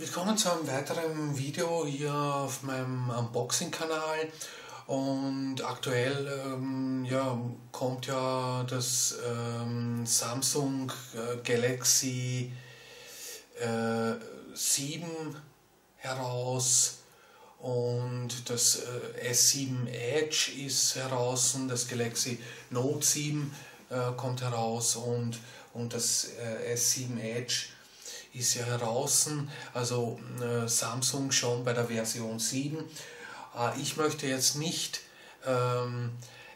Willkommen zu einem weiteren Video hier auf meinem Unboxing-Kanal und aktuell ähm, ja, kommt ja das ähm, Samsung äh, Galaxy äh, 7 heraus. Und das äh, S7 Edge ist heraus und das Galaxy Note 7 äh, kommt heraus. Und, und das äh, S7 Edge ist ja heraus, also äh, Samsung schon bei der Version 7. Äh, ich möchte jetzt nicht ähm,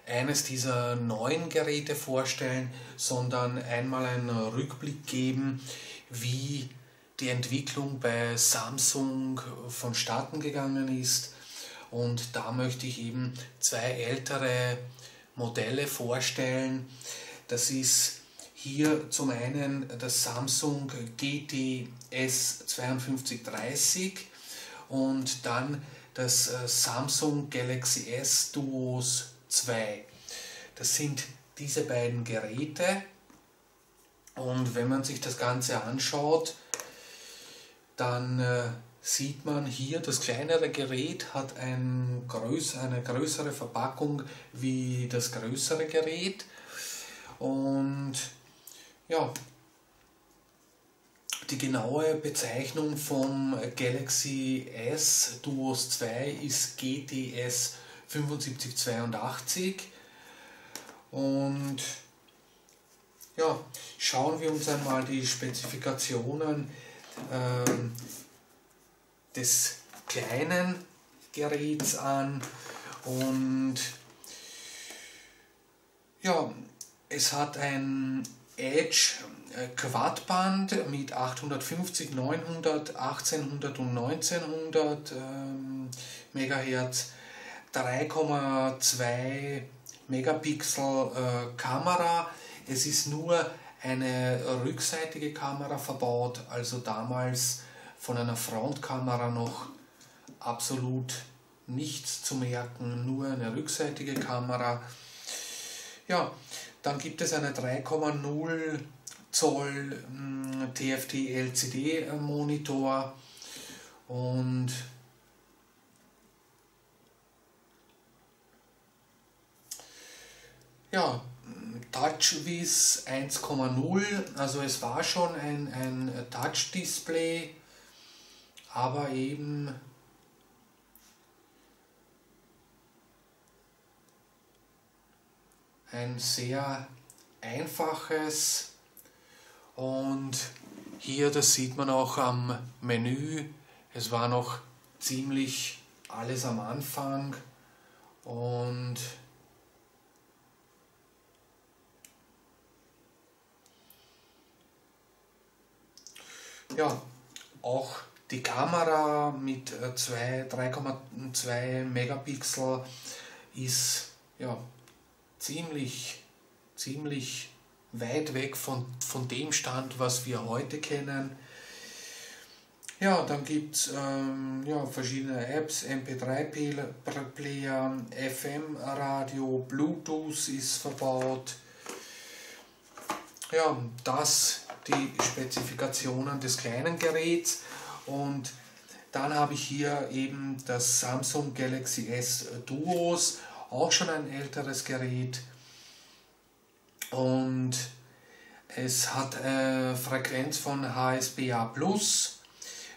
eines dieser neuen Geräte vorstellen, sondern einmal einen Rückblick geben, wie die Entwicklung bei Samsung vonstatten gegangen ist. Und da möchte ich eben zwei ältere Modelle vorstellen. Das ist hier zum einen das Samsung GTS 5230 und dann das äh, Samsung Galaxy S Duos 2. Das sind diese beiden Geräte und wenn man sich das Ganze anschaut, dann äh, sieht man hier, das kleinere Gerät hat ein größ eine größere Verpackung wie das größere Gerät und ja, die genaue Bezeichnung vom Galaxy S Duos 2 ist GTS 7582 und ja, schauen wir uns einmal die Spezifikationen äh, des kleinen Geräts an. Und ja, es hat ein Edge äh, Quadband mit 850, 900, 1800 und 1900 ähm, MHz, 3,2 Megapixel äh, Kamera. Es ist nur eine rückseitige Kamera verbaut, also damals von einer Frontkamera noch absolut nichts zu merken, nur eine rückseitige Kamera. Ja, dann gibt es eine 3,0 Zoll hm, TFT LCD Monitor und ja, TouchWiz 1,0, also es war schon ein, ein Touch-Display, aber eben ein sehr einfaches und hier, das sieht man auch am Menü, es war noch ziemlich alles am Anfang und ja, auch die Kamera mit 3,2 Megapixel ist ja, ziemlich, ziemlich weit weg von, von dem Stand, was wir heute kennen. Ja, dann gibt es ähm, ja, verschiedene Apps, MP3-Player, FM-Radio, Bluetooth ist verbaut. Ja, das die Spezifikationen des kleinen Geräts und dann habe ich hier eben das Samsung Galaxy S Duos auch schon ein älteres Gerät und es hat eine Frequenz von HSBA Plus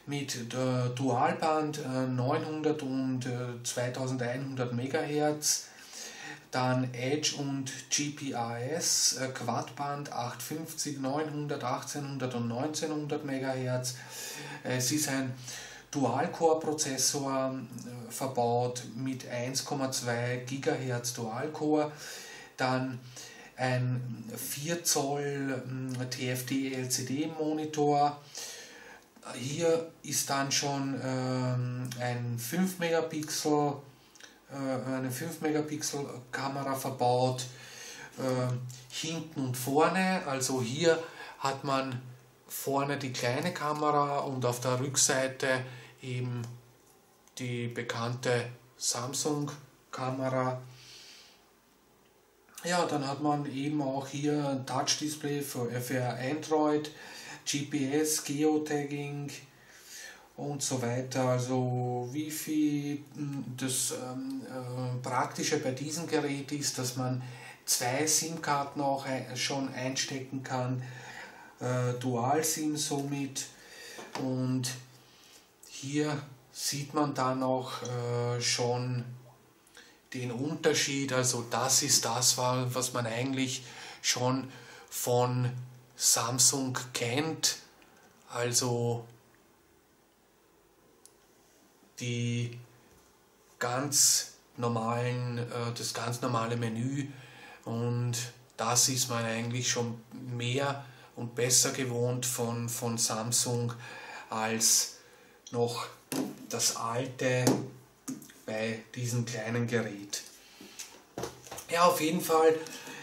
mit äh, Dualband 900 äh, und 2100 äh, MHz, dann Edge und GPRS, Quadband 850, 900, 1800 und 1900 MHz. Es ist ein Dual-Core-Prozessor äh, verbaut mit 1,2 GHz Dual-Core, dann ein 4 Zoll TFT LCD Monitor. Hier ist dann schon ähm, ein 5 Megapixel, äh, eine 5 Megapixel Kamera verbaut, äh, hinten und vorne. Also hier hat man vorne die kleine Kamera und auf der Rückseite eben die bekannte Samsung-Kamera. Ja, dann hat man eben auch hier ein Touch-Display für, für Android, GPS, Geotagging und so weiter. Also viel hm, das ähm, äh, Praktische bei diesem Gerät ist, dass man zwei SIM-Karten auch schon einstecken kann, äh, Dual-SIM somit und hier sieht man dann auch äh, schon den Unterschied, also das ist das, was man eigentlich schon von Samsung kennt, also die ganz normalen, äh, das ganz normale Menü. Und das ist man eigentlich schon mehr und besser gewohnt von, von Samsung als noch das alte bei diesem kleinen Gerät. Ja, auf jeden Fall,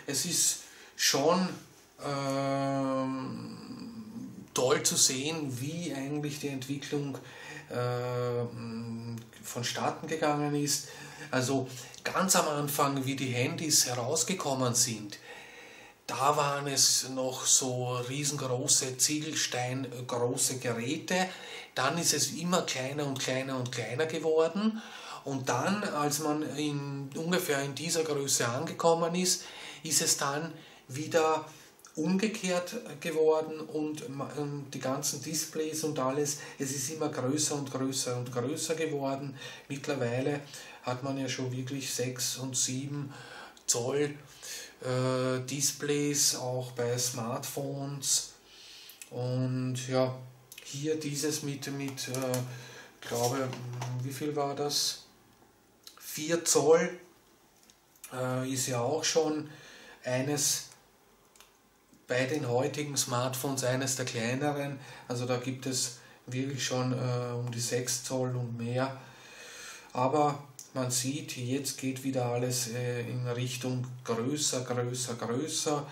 es ist schon ähm, toll zu sehen, wie eigentlich die Entwicklung äh, vonstatten gegangen ist. Also ganz am Anfang, wie die Handys herausgekommen sind, da waren es noch so riesengroße Ziegelsteingroße Geräte. Dann ist es immer kleiner und kleiner und kleiner geworden. Und dann, als man in, ungefähr in dieser Größe angekommen ist, ist es dann wieder umgekehrt geworden und die ganzen Displays und alles, es ist immer größer und größer und größer geworden. Mittlerweile hat man ja schon wirklich 6 und 7 Zoll äh, Displays, auch bei Smartphones. Und ja, hier dieses mit, mit äh, glaube, wie viel war das? 4 Zoll äh, ist ja auch schon eines bei den heutigen Smartphones eines der kleineren. Also da gibt es wirklich schon äh, um die 6 Zoll und mehr. Aber man sieht, jetzt geht wieder alles äh, in Richtung größer, größer, größer,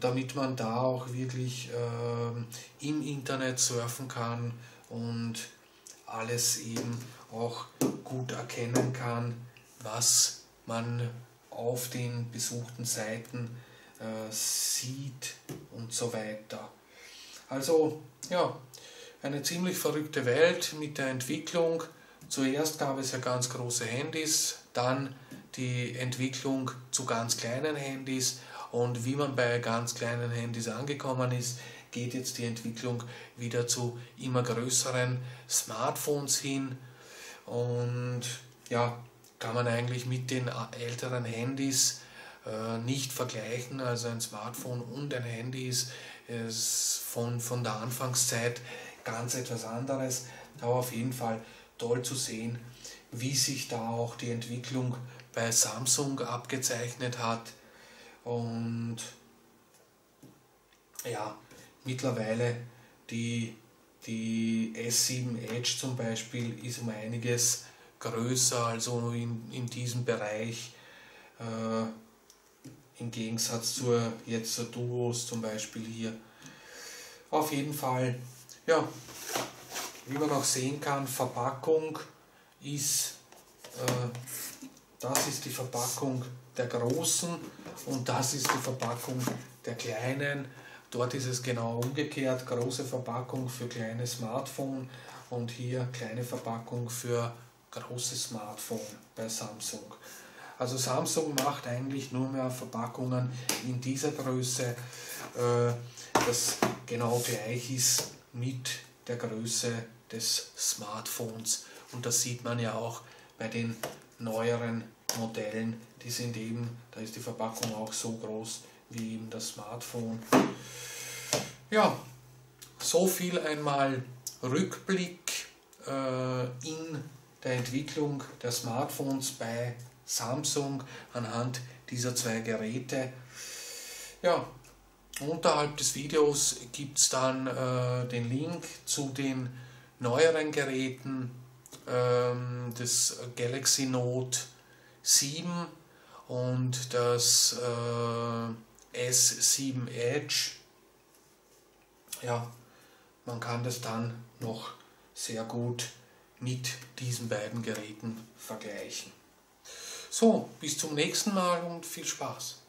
damit man da auch wirklich äh, im Internet surfen kann und alles eben auch gut erkennen kann, was man auf den besuchten Seiten äh, sieht und so weiter. Also ja, eine ziemlich verrückte Welt mit der Entwicklung. Zuerst gab es ja ganz große Handys, dann die Entwicklung zu ganz kleinen Handys und wie man bei ganz kleinen Handys angekommen ist, geht jetzt die Entwicklung wieder zu immer größeren Smartphones hin und ja, kann man eigentlich mit den älteren Handys äh, nicht vergleichen. Also ein Smartphone und ein Handy ist, ist von, von der Anfangszeit ganz etwas anderes. Aber auf jeden Fall toll zu sehen, wie sich da auch die Entwicklung bei Samsung abgezeichnet hat. Und ja, mittlerweile die, die S7 Edge zum Beispiel ist um einiges größer, also in, in diesem Bereich. Äh, im Gegensatz zur jetzt zur Duos zum Beispiel hier. Auf jeden Fall, ja, wie man auch sehen kann, Verpackung ist, äh, das ist die Verpackung der großen und das ist die Verpackung der kleinen. Dort ist es genau umgekehrt, große Verpackung für kleine Smartphone und hier kleine Verpackung für großes Smartphone bei Samsung. Also Samsung macht eigentlich nur mehr Verpackungen in dieser Größe, äh, das genau gleich ist mit der Größe des Smartphones. Und das sieht man ja auch bei den neueren Modellen. Die sind eben, da ist die Verpackung auch so groß wie eben das Smartphone. Ja, so viel einmal Rückblick äh, in der Entwicklung der Smartphones bei Samsung anhand dieser zwei Geräte. Ja, unterhalb des Videos gibt es dann äh, den Link zu den neueren Geräten ähm, des Galaxy Note 7 und das äh, S7 Edge. Ja, man kann das dann noch sehr gut mit diesen beiden Geräten vergleichen. So, bis zum nächsten Mal und viel Spaß.